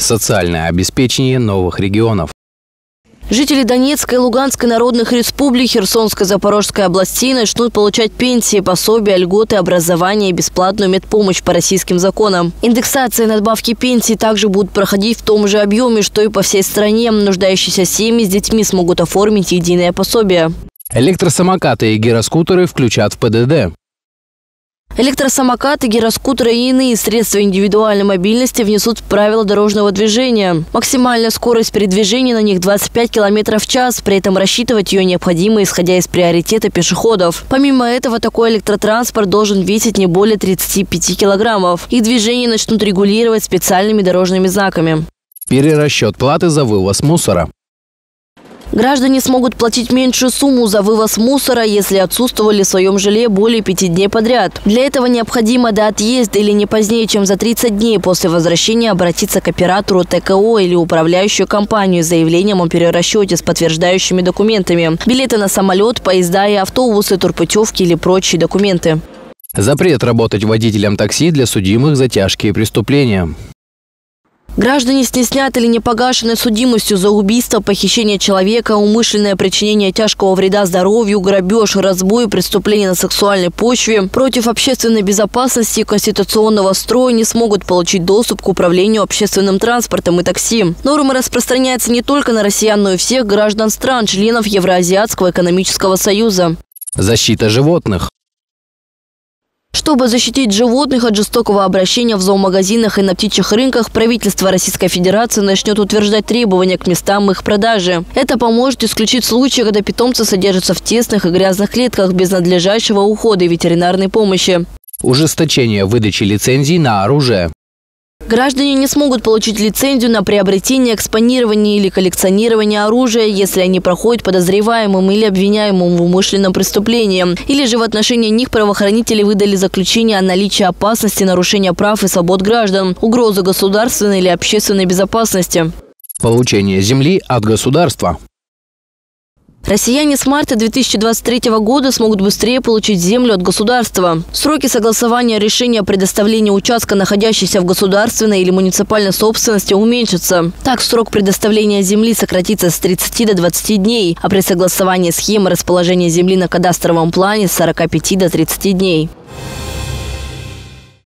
Социальное обеспечение новых регионов. Жители Донецкой и Луганской народных республик, Херсонской Запорожской областей начнут получать пенсии, пособия, льготы, образование и бесплатную медпомощь по российским законам. Индексация и надбавки пенсий также будут проходить в том же объеме, что и по всей стране. Нуждающиеся семьи с детьми смогут оформить единое пособие. Электросамокаты и гироскутеры включат в ПДД. Электросамокаты, гироскутеры и иные средства индивидуальной мобильности внесут в правила дорожного движения. Максимальная скорость передвижения на них 25 км в час. При этом рассчитывать ее необходимо, исходя из приоритета пешеходов. Помимо этого, такой электротранспорт должен весить не более 35 килограммов. Их движение начнут регулировать специальными дорожными знаками. Перерасчет платы за вывоз мусора. Граждане смогут платить меньшую сумму за вывоз мусора, если отсутствовали в своем жилье более пяти дней подряд. Для этого необходимо до отъезда или не позднее, чем за 30 дней после возвращения обратиться к оператору ТКО или управляющую компанию с заявлением о перерасчете с подтверждающими документами. Билеты на самолет, поезда и автобусы, турпутевки или прочие документы. Запрет работать водителем такси для судимых за тяжкие преступления. Граждане с неснятой или непогашенной судимостью за убийство, похищение человека, умышленное причинение тяжкого вреда здоровью, грабеж, разбой, преступление на сексуальной почве против общественной безопасности и конституционного строя не смогут получить доступ к управлению общественным транспортом и такси. Норма распространяется не только на россиян, но и всех граждан стран, членов Евроазиатского экономического союза. Защита животных. Чтобы защитить животных от жестокого обращения в зоомагазинах и на птичьих рынках, правительство Российской Федерации начнет утверждать требования к местам их продажи. Это поможет исключить случаи, когда питомцы содержатся в тесных и грязных клетках без надлежащего ухода и ветеринарной помощи. Ужесточение выдачи лицензий на оружие. Граждане не смогут получить лицензию на приобретение, экспонирование или коллекционирование оружия, если они проходят подозреваемым или обвиняемым в умышленном преступлении. Или же в отношении них правоохранители выдали заключение о наличии опасности нарушения прав и свобод граждан, угрозы государственной или общественной безопасности. Получение земли от государства. Россияне с марта 2023 года смогут быстрее получить землю от государства. Сроки согласования решения о предоставлении участка, находящейся в государственной или муниципальной собственности, уменьшатся. Так, срок предоставления земли сократится с 30 до 20 дней, а при согласовании схемы расположения земли на кадастровом плане с 45 до 30 дней.